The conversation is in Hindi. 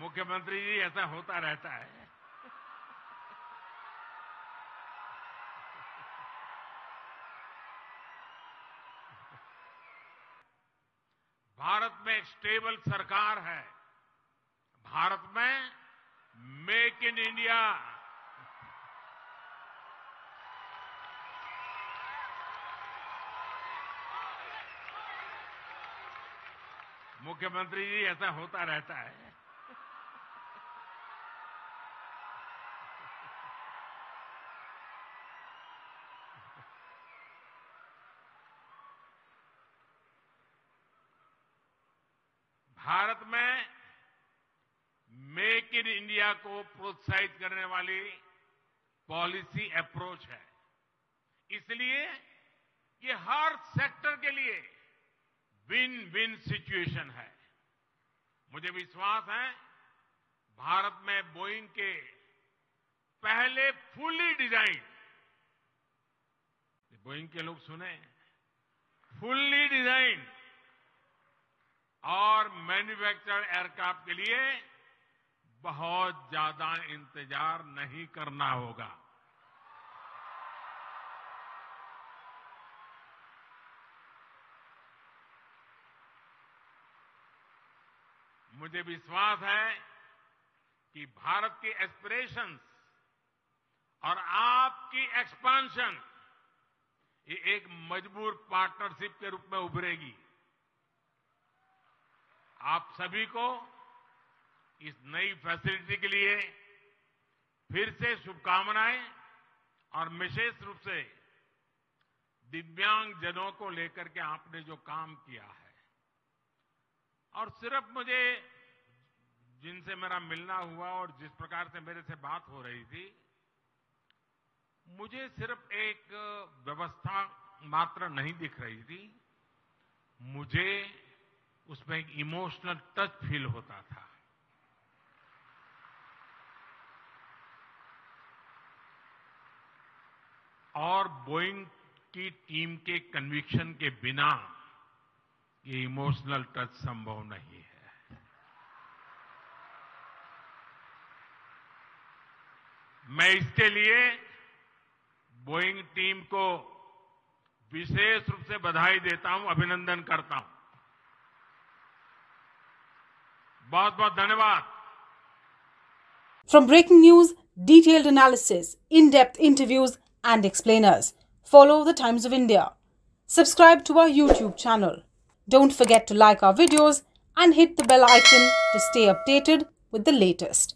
मुख्यमंत्री जी, ऐसा होता रहता है। भारत में एक स्टेबल सरकार है। भारत में मेक इन इंडिया। मुख्यमंत्री जी, ऐसा होता रहता है। भारत में मेक इन इंडिया को प्रोत्साहित करने वाली पॉलिसी अप्रोच है। इसलिए ये हर सेक्टर के लिए विन विन सिचुएशन है। मुझे विश्वास है, भारत में बोइंग के पहले फुली डिज़ाइन बोइंग के लोग सुने फुल्ली और मैन्युफैक्चर्ड एयरक्राफ्ट के लिए बहुत ज़्यादा इंतज़ार नहीं करना होगा। मुझे विश्वास है कि भारत की एस्पिरेशंस और आपकी एक्सपांशन ये एक मजबूर पार्टनरशिप के रूप में उभरेगी। आप सभी को इस नई फैसिलिटी के लिए फिर से शुभकामनाएँ और विशेष रूप से दिव्यांग जनों को लेकर के आपने जो काम किया है। और सिर्फ़ मुझे जिनसे मेरा मिलना हुआ और जिस प्रकार से मेरे से बात हो रही थी, मुझे सिर्फ़ एक व्यवस्था मात्र नहीं दिख रही थी। मुझे उसमें एक इमोशनल टच फील होता था। और बोइंग की टीम के कन्विक्शन के बिना ये इमोशनल टच संभव नहीं है। मैं इसके लिए बोइंग टीम को विशेष रूप से बधाई देता हूँ, अभिनंदन करता हूँ। बहुत बहुत धन्यवाद From breaking news, detailed analysis, in depth interviews, and explainers, follow the Times of India. Subscribe to our YouTube channel. Don't forget to like our videos and hit the bell icon to stay updated with the latest.